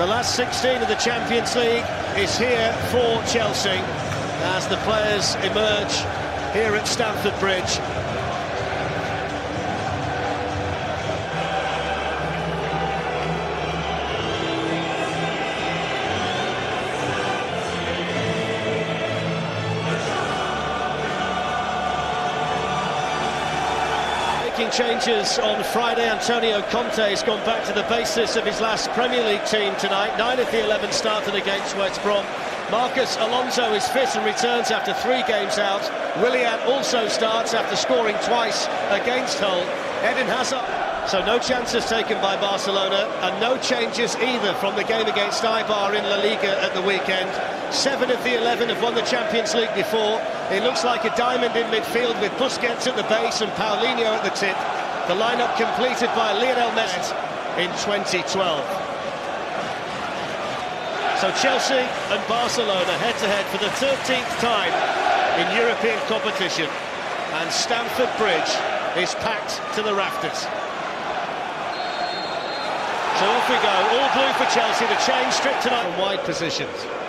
The last 16 of the Champions League is here for Chelsea as the players emerge here at Stamford Bridge. Changes on Friday, Antonio Conte has gone back to the basis of his last Premier League team tonight. Nine of the 11 started against West Brom. Marcos Alonso is fit and returns after three games out. Willian also starts after scoring twice against Hull. Eden Hazard. So no chances taken by Barcelona and no changes either from the game against Eibar in La Liga at the weekend. Seven of the 11 have won the Champions League before. It looks like a diamond in midfield with Busquets at the base and Paulinho at the tip. The lineup completed by Lionel Messi in 2012. So Chelsea and Barcelona head-to-head -head for the 13th time in European competition. And Stamford Bridge is packed to the rafters. So off we go, all blue for Chelsea, the change stripped tonight from wide positions.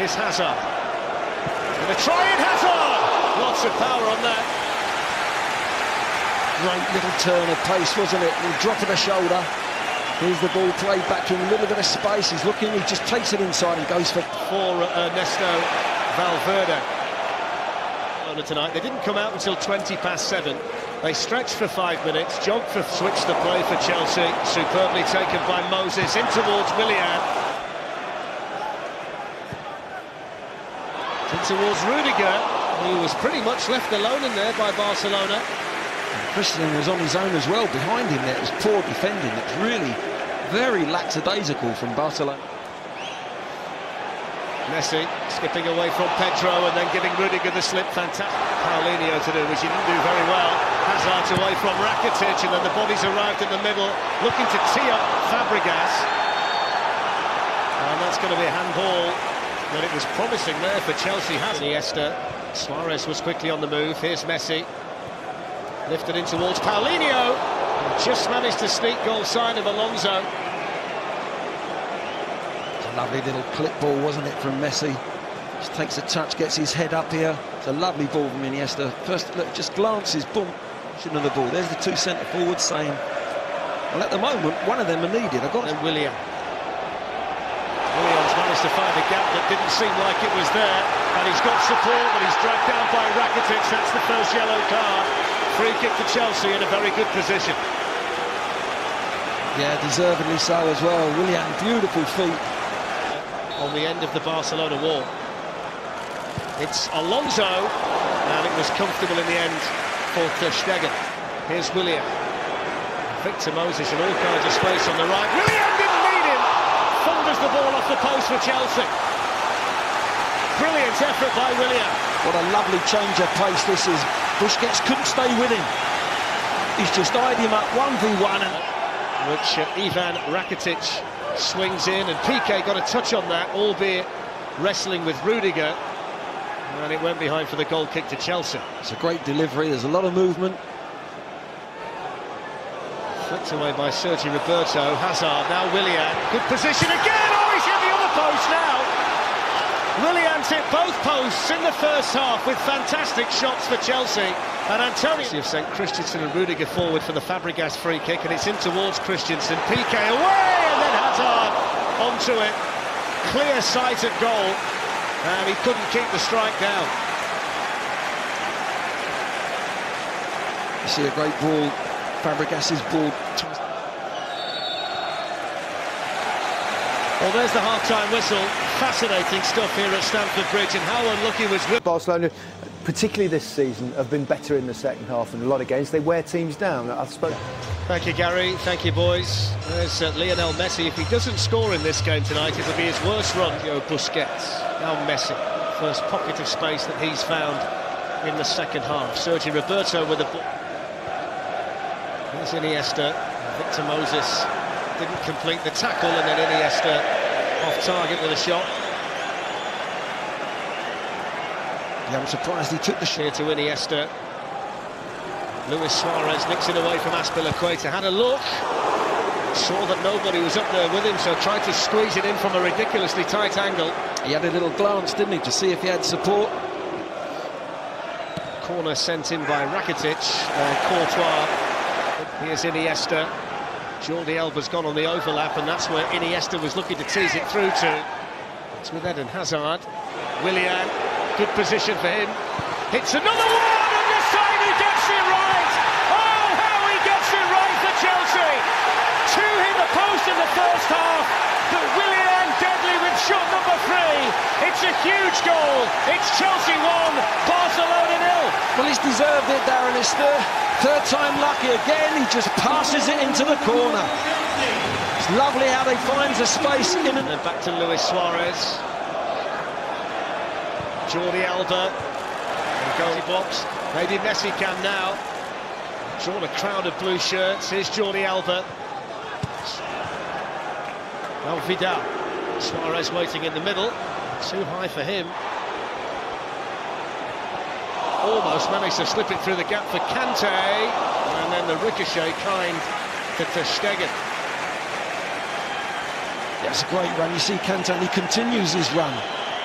Here's Hazard. And a try in Hazard! Lots of power on that. Great little turn of pace, wasn't it? The drop of the shoulder. Here's the ball played back to him, a little bit of space. He's looking, he just takes it inside and goes for... For uh, Ernesto Valverde. Tonight. They didn't come out until 20 past seven. They stretched for five minutes. Jogford switched the play for Chelsea. Superbly taken by Moses in towards Willian. In towards Rudiger, who was pretty much left alone in there by Barcelona. And Christian was on his own as well. Behind him there was poor defending. It's really very lackadaisical from Barcelona. Messi skipping away from Pedro and then giving Rudiger the slip. Fantastic. Paulinho to do, which he didn't do very well. Hazard away from Rakitic and then the bodies arrived in the middle, looking to tee up Fabregas. And that's going to be a handball. But it was promising there for Chelsea. Has Iniesta. Suarez was quickly on the move. Here's Messi. Lifted in towards Paulinho. Just managed to sneak goal side of Alonso. Lovely little clip ball, wasn't it, from Messi? Just takes a touch, gets his head up here. It's a lovely ball from Iniesta. First, look, just glances, boom, shouldn't have the ball. There's the two centre forwards saying, well, at the moment, one of them are needed. I've got and Willian. Williams managed to find a gap that didn't seem like it was there, and he's got support, but he's dragged down by Rakitic. That's the first yellow card. Free kick for Chelsea in a very good position. Yeah, deservedly so as well. Willian, beautiful feet on the end of the Barcelona wall. It's Alonso, and it was comfortable in the end for Ter Stegen. Here's Willian. Victor Moses in all kinds of space on the right. Willian didn't need him! Thunders the ball off the post for Chelsea. Brilliant effort by Willian. What a lovely change of pace this is. Busquets couldn't stay with him. He's just eyed him up 1v1. Which uh, Ivan Rakitic swings in, and Piqué got a touch on that, albeit wrestling with Rudiger. And it went behind for the goal kick to Chelsea. It's a great delivery, there's a lot of movement. Flicked away by Sergi Roberto. Hazard, now Willian. Good position again! Oh, he's hit the other post now! Willian's hit both posts in the first half with fantastic shots for Chelsea. And Antonio have sent Christensen and Rudiger forward for the Fabregas free kick, and it's in towards Christensen. Piqué away, and then Hazard onto it. Clear-sighted goal, and he couldn't keep the strike down. You see a great ball, Fabregas's ball. Well, there's the half-time whistle. Fascinating stuff here at Stamford Bridge, and how unlucky was Barcelona, particularly this season, have been better in the second half in a lot of games. They wear teams down. I suppose. Thank you, Gary. Thank you, boys. There's uh, Lionel Messi. If he doesn't score in this game tonight, it'll be his worst run. Yo, Busquets. Now Messi. First pocket of space that he's found in the second half. Sergi Roberto with the ball. Here's Iniesta. Victor Moses didn't complete the tackle, and then Iniesta off target with a shot. Yeah, I'm surprised he took the shot to Iniesta. Luis Suarez nicks it away from Azpilicueta. Had a look. Saw that nobody was up there with him, so tried to squeeze it in from a ridiculously tight angle. He had a little glance, didn't he, to see if he had support. Corner sent in by Rakitic, uh, Courtois. Here's Iniesta. Jordi Alba's gone on the overlap, and that's where Iniesta was looking to tease it through to. It's with Eden Hazard. Willian, good position for him. Hits another one! in the first half, but Willian Deadly with shot number three. It's a huge goal. It's Chelsea 1, Barcelona. Well, he's deserved it, Darren. It's the third time lucky again. He just passes it into the corner. It's lovely how they find the space in and... Back to Luis Suarez. Jordi Alba. Goalie box. Maybe Messi can now. Drawn a crowd of blue shirts. Here's Jordi Alba. Well. Suarez waiting in the middle. Too high for him. Almost managed to slip it through the gap for Kante. And then the ricochet kind to Ter Stegen. That's a great run. You see Kante and he continues his run.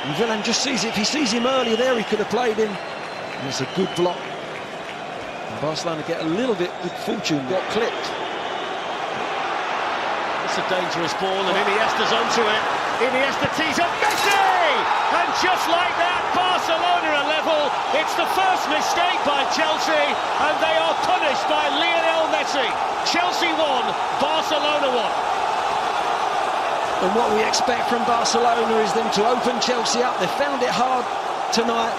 And Willian just sees it. If he sees him earlier there, he could have played him. And it's a good block. And Barcelona get a little bit with fortune, got clipped. It's a dangerous ball, and Iniesta's onto it. Iniesta tees up Messi! And just like that, Barcelona are level. It's the first mistake by Chelsea, and they are punished by Lionel Messi. Chelsea won, Barcelona won. And what we expect from Barcelona is them to open Chelsea up. They found it hard tonight.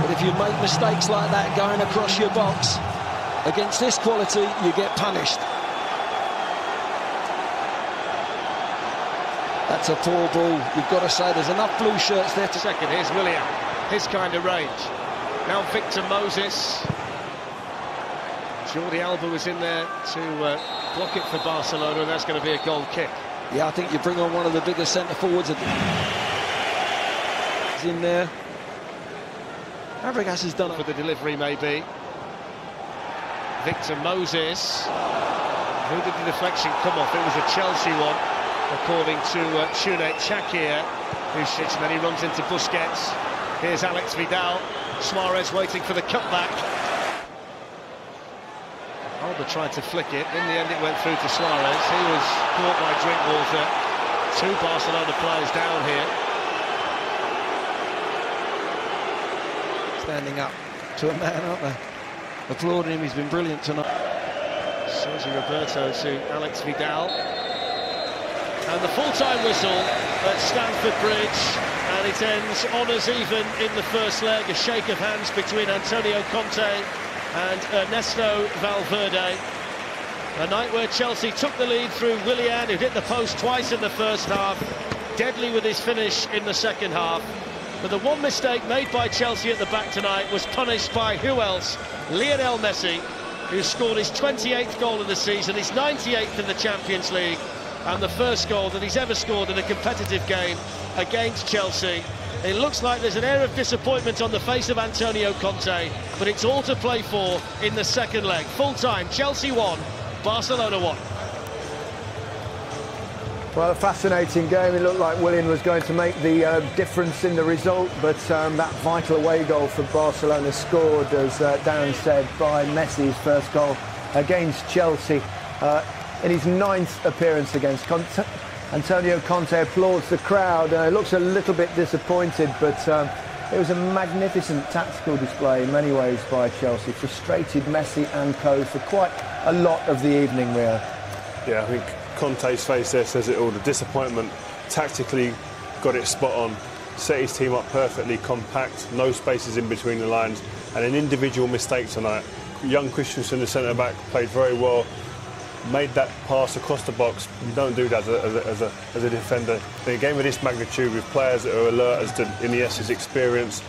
But if you make mistakes like that going across your box, against this quality, you get punished. That's a poor ball. You've got to say there's enough blue shirts there to... Second, here's Willian. His kind of range. Now Victor Moses. Jordi Alba was in there to uh, block it for Barcelona, and that's going to be a goal kick. Yeah, I think you bring on one of the bigger centre-forwards. He's in there. Fabregas has done it. For the delivery, maybe. Victor Moses. Who did the deflection come off? It was a Chelsea one according to uh, Cüneyt Çakır, who sits and then he runs into Busquets. Here's Aleix Vidal. Suarez waiting for the cutback. Alba tried to flick it. In the end, it went through to Suarez. He was caught by Drinkwater. Two Barcelona players down here. Standing up to a man, aren't they? Applauding him. He's been brilliant tonight. Sergi Roberto to Aleix Vidal. And the full-time whistle at Stamford Bridge, and it ends honours even in the first leg, a shake of hands between Antonio Conte and Ernesto Valverde. A night where Chelsea took the lead through Willian, who hit the post twice in the first half, deadly with his finish in the second half. But the one mistake made by Chelsea at the back tonight was punished by who else? Lionel Messi, who scored his 28th goal of the season, his 98th in the Champions League, and the first goal that he's ever scored in a competitive game against Chelsea. It looks like there's an air of disappointment on the face of Antonio Conte, but it's all to play for in the second leg. Full time, Chelsea 1, Barcelona 1. Well, a fascinating game. It looked like Willian was going to make the uh, difference in the result, but um, that vital away goal for Barcelona scored, as uh, Darren said, by Messi's first goal against Chelsea. Uh, in his ninth appearance against Conte. Antonio Conte applauds the crowd. Uh, looks a little bit disappointed, but um, it was a magnificent tactical display in many ways by Chelsea. Frustrated Messi and co for quite a lot of the evening, really. Yeah, I think Conte's face there says it all. The disappointment tactically got it spot on, set his team up perfectly, compact, no spaces in between the lines, and an individual mistake tonight. Young Christensen, the centre back, played very well made that pass across the box. You don't do that as a, as a, as a, as a defender. In a game of this magnitude, with players that are alert as to Iniesta's experience,